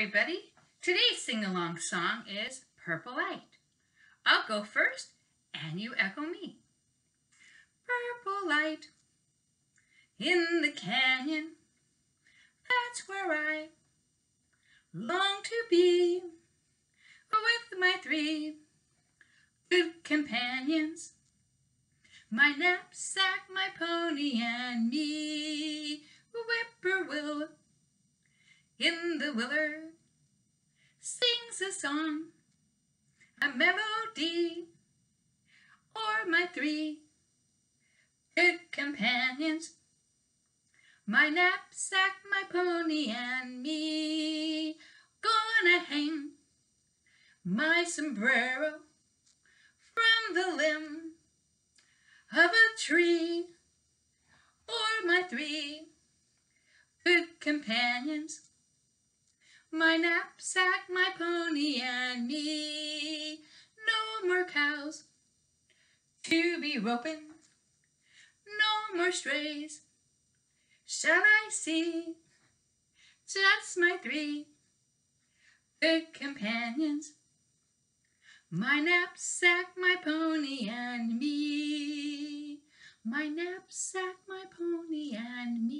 everybody. Today's sing-along song is Purple Light. I'll go first and you echo me. Purple light in the canyon, that's where I long to be with my three good companions, my knapsack, my pony, and me. Whippoorwill in the willer sings a song, a melody, or my three good companions, my knapsack, my pony, and me. Gonna hang my sombrero from the limb of a tree, or my three good companions, my knapsack, my pony, and me. No more cows to be roping, no more strays shall I see. Just my three good companions, my knapsack, my pony, and me. My knapsack, my pony, and me.